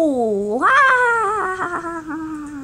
Oh! Ah!